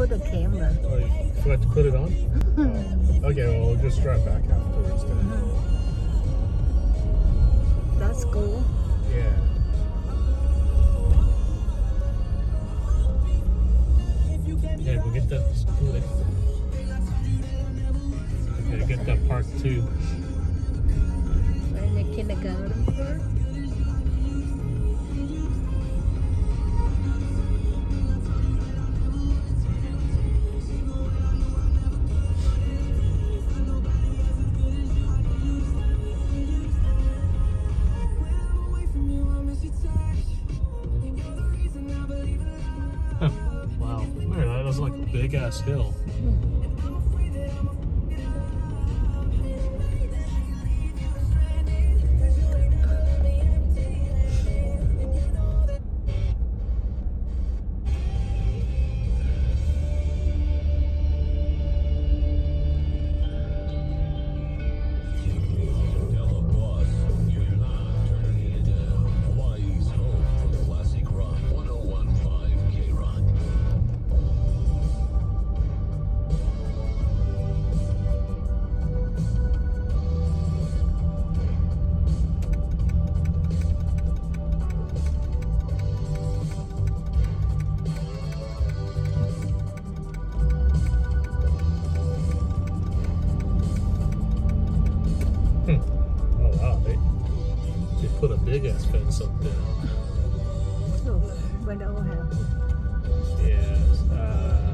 put a camera. Oh, you forgot to put it on? Oh. Okay, well, we'll just drive back afterwards then. Uh-huh. That's cool. Yeah. Yeah, we'll get that school. Okay, get that part two. In the kindergarten part. Big ass hill. Hmm. Put a big ass fence up there. When the old house. Yes, uh,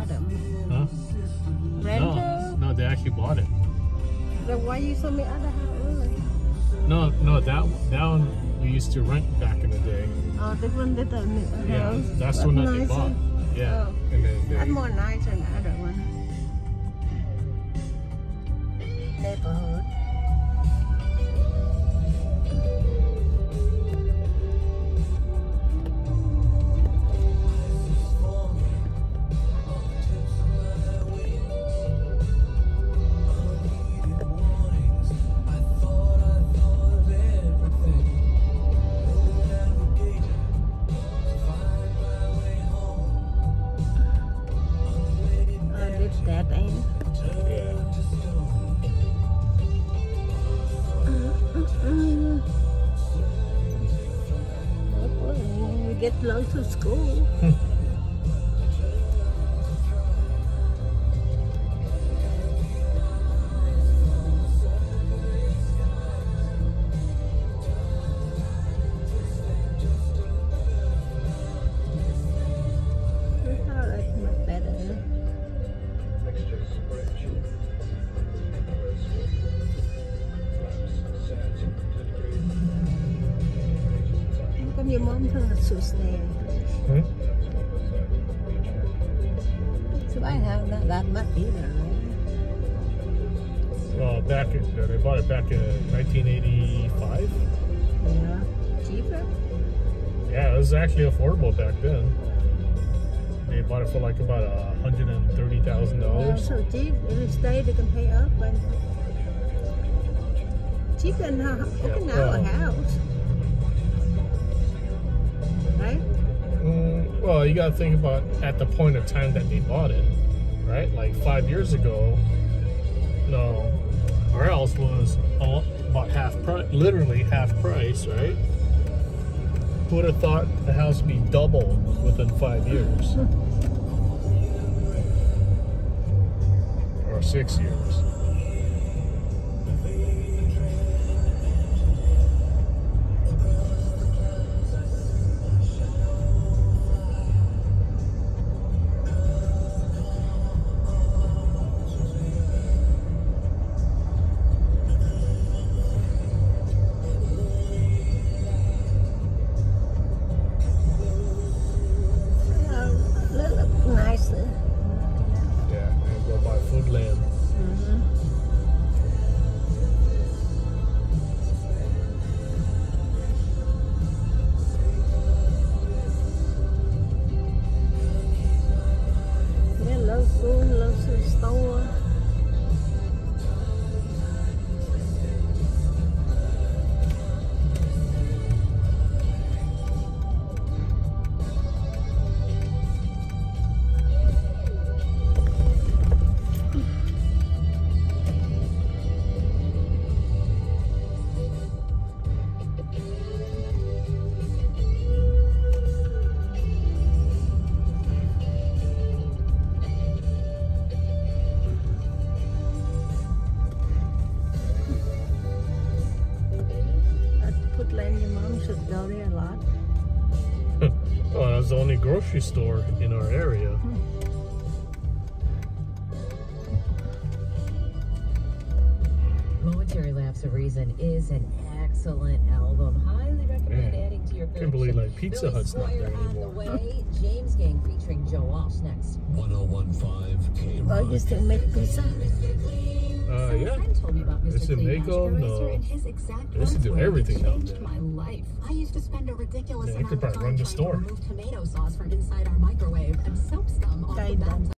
bought them? Huh? Rental? No, no, they actually bought it. Then why you sold me other house? No, no, that that one we used to rent back in the day. Oh, this one did the new Yeah, house. that's the one that they bought. Yeah, Oh. and then they, That's more nice than the other one. Neighborhood. Get close to school. come your mom told us to stay? Hmm? So I have not that much either, right? Well, back in, they bought it back in 1985. Yeah. Cheaper? Yeah, it was actually affordable back then. They bought it for like about a hundred and thirty thousand Yeah, dollars. so cheap. If you stay, they can pay up. But cheaper than how Okinawa well- house. Well, you got to think about at the point of time that they bought it, right? Like five years ago, no, our house was all, about half price, literally half price, right? Who would have thought the house would be double within five years? or six years. go there a lot? well, that the only grocery store in our area. Hmm. Momentary Lapse of Reason is an excellent album. Highly recommend Man. adding to your collection. believe like Pizza Billy Hut's Squire not there anymore. On the way, James Gang featuring Joe Walsh next. 1015 K. Oh, you still make pizza? Yeah. friend told me about Mr. Used to Clean make Magic 'em, Eraser, and his exact I used to words do everything down there." my life. I used to spend a ridiculous Yeah, amount could of probably time run the trying store. to remove tomato sauce from inside our microwave and soap scum off the Guide them. bottoms